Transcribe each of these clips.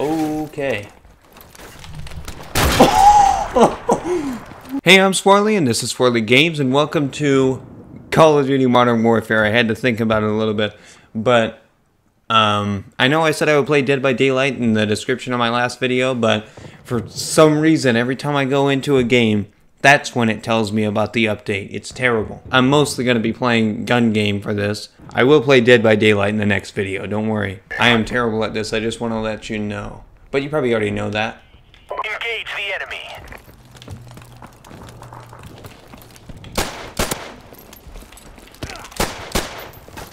Okay. hey, I'm Swarley, and this is Swarley Games, and welcome to Call of Duty Modern Warfare. I had to think about it a little bit, but um, I know I said I would play Dead by Daylight in the description of my last video, but for some reason, every time I go into a game, that's when it tells me about the update. It's terrible. I'm mostly going to be playing gun game for this. I will play Dead by Daylight in the next video, don't worry. I am terrible at this, I just want to let you know. But you probably already know that. Engage the enemy.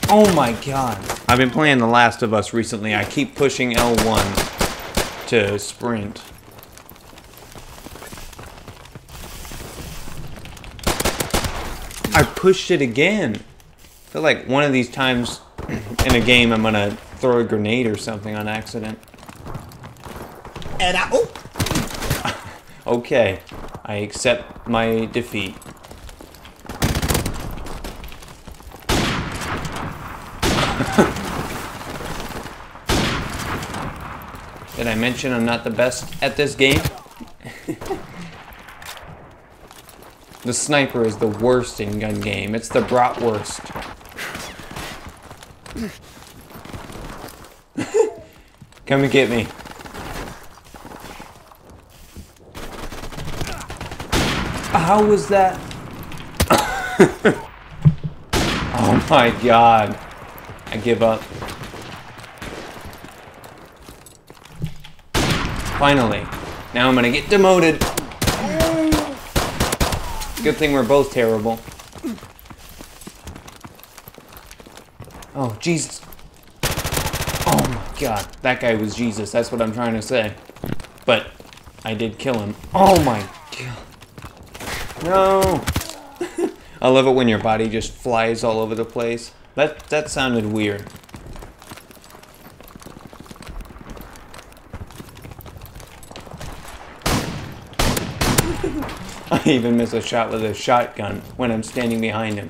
Oh my god. I've been playing The Last of Us recently. I keep pushing L1 to sprint. I pushed it again. I feel like one of these times in a game I'm gonna throw a grenade or something on accident. And I, oh, Okay, I accept my defeat. Did I mention I'm not the best at this game? The sniper is the worst in gun game. It's the bratwurst. Come and get me. How was that? oh my god. I give up. Finally. Now I'm gonna get demoted. Good thing we're both terrible. Oh, Jesus. Oh my god. That guy was Jesus. That's what I'm trying to say. But I did kill him. Oh my god. No. I love it when your body just flies all over the place. That that sounded weird. I even miss a shot with a shotgun when I'm standing behind him.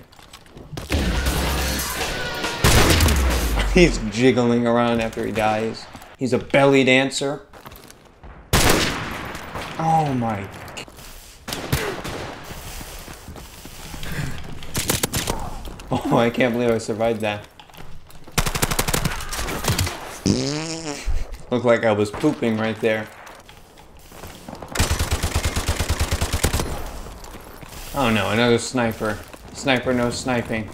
He's jiggling around after he dies. He's a belly dancer. Oh my Oh, I can't believe I survived that. Looked like I was pooping right there. Oh no, another sniper. Sniper no sniping.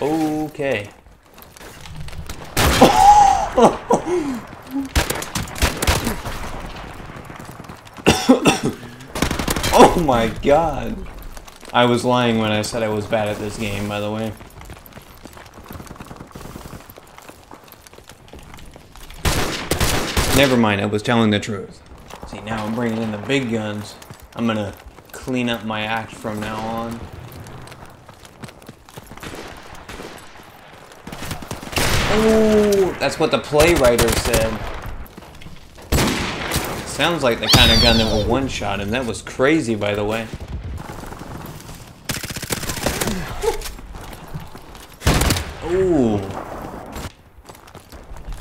Okay. oh my god. I was lying when I said I was bad at this game, by the way. Never mind, I was telling the truth. See, now I'm bringing in the big guns. I'm gonna clean up my act from now on. Oh, that's what the playwriter said. Sounds like the kind of gun that will one-shot him. That was crazy, by the way. Ooh.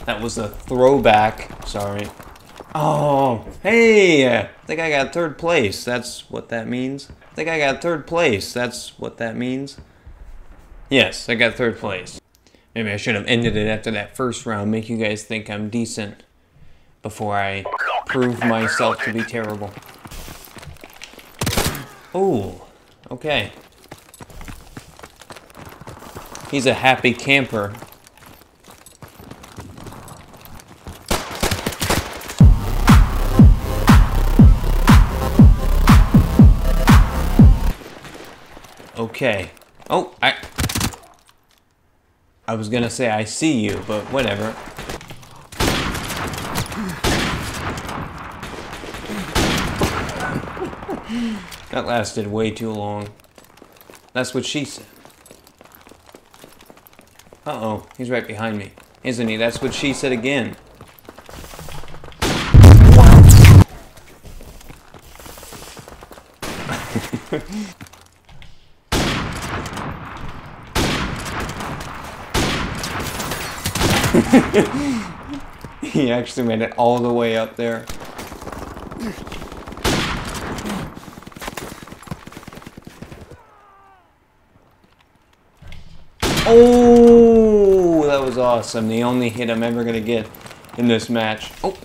That was a throwback. Sorry. Oh, hey! I think I got third place. That's what that means. I think I got third place. That's what that means. Yes, I got third place. Maybe I should have ended it after that first round, make you guys think I'm decent before I prove myself to be terrible. Oh, okay. He's a happy camper. Okay. Oh, I... I was gonna say I see you, but whatever. That lasted way too long. That's what she said. Uh-oh, he's right behind me. Isn't he? That's what she said again. he actually made it all the way up there. Oh, that was awesome. The only hit I'm ever going to get in this match. Oh.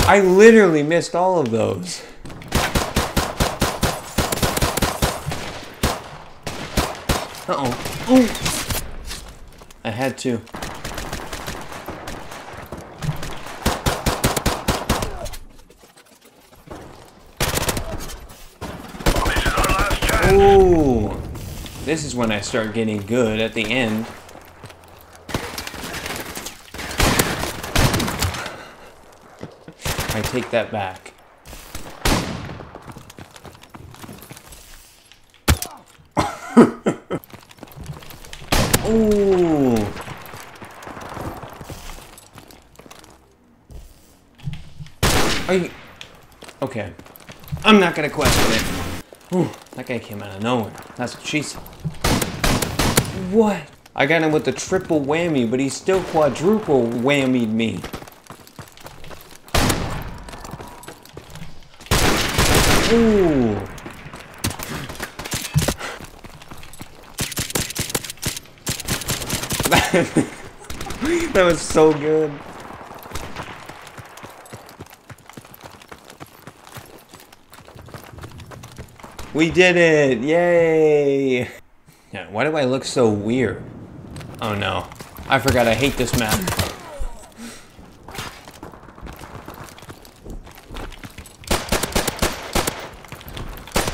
I literally missed all of those. Uh-oh. Had to. This is when I start getting good at the end. I take that back. Ooh. Are you... Okay. I'm not gonna question it. Ooh, that guy came out of nowhere. That's what she said. What? I got him with the triple whammy, but he still quadruple whammied me. Ooh. that was so good. We did it! Yay! Yeah, why do I look so weird? Oh no. I forgot I hate this map.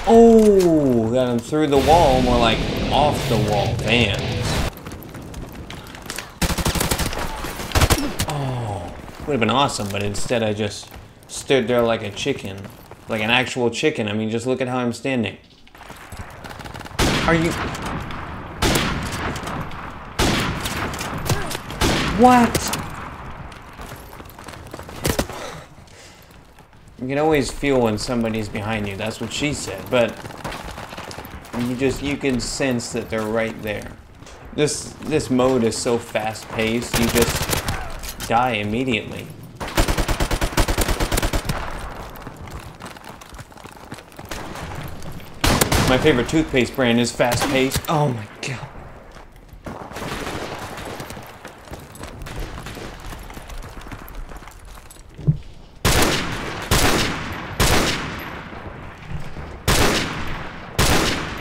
Oh, got him through the wall, more like off the wall. Damn. Oh, would have been awesome, but instead I just stood there like a chicken. Like an actual chicken. I mean, just look at how I'm standing. Are you... What? You can always feel when somebody's behind you. That's what she said. But you just you can sense that they're right there. This this mode is so fast paced. You just die immediately. My favorite toothpaste brand is fast paced. Oh my god.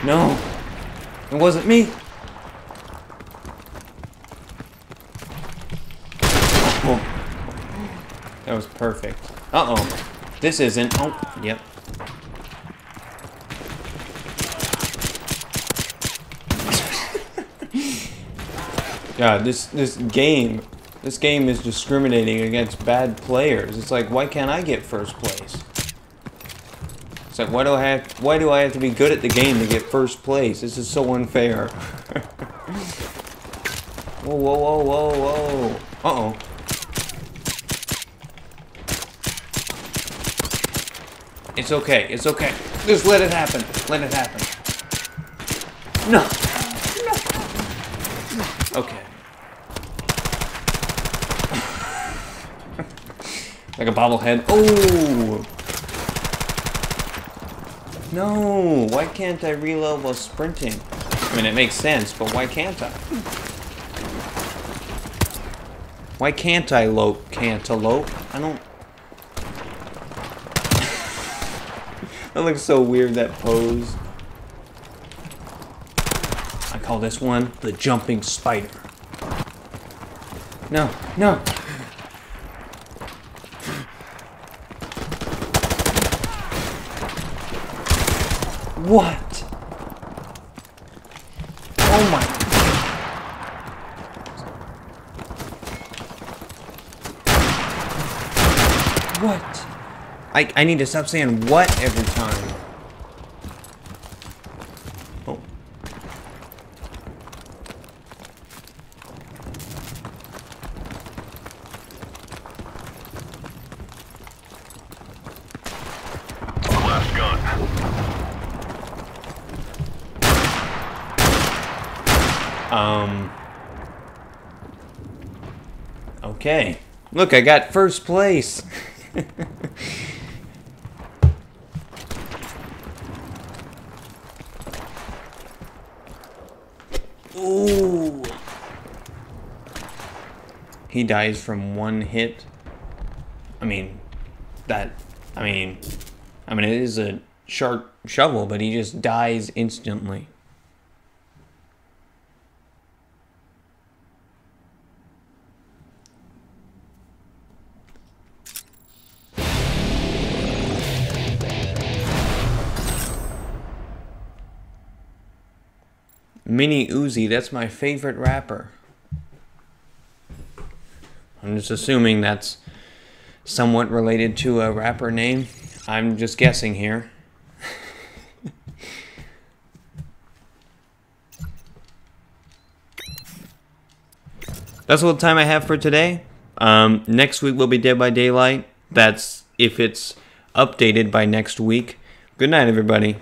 No, it wasn't me. Oh, that was perfect. Uh-oh. This isn't. Oh, yep. God, this this game, this game is discriminating against bad players. It's like, why can't I get first place? It's like, why do I have, why do I have to be good at the game to get first place? This is so unfair. whoa, whoa, whoa, whoa, whoa. Uh-oh. It's okay, it's okay. Just let it happen. Let it happen. No. No. Okay. Like a bobblehead. Oh! No, why can't I reload while sprinting? I mean, it makes sense, but why can't I? Why can't I lope cantaloupe? I don't... that looks so weird, that pose. I call this one the jumping spider. No, no. What? Oh my. What? I, I need to stop saying what every time. Um. Okay. Look, I got first place. Ooh. He dies from one hit. I mean, that. I mean, I mean it is a sharp shovel, but he just dies instantly. Mini Uzi, that's my favorite rapper. I'm just assuming that's somewhat related to a rapper name. I'm just guessing here. That's all the time I have for today. Um, next week will be Dead by Daylight. That's if it's updated by next week. Good night, everybody.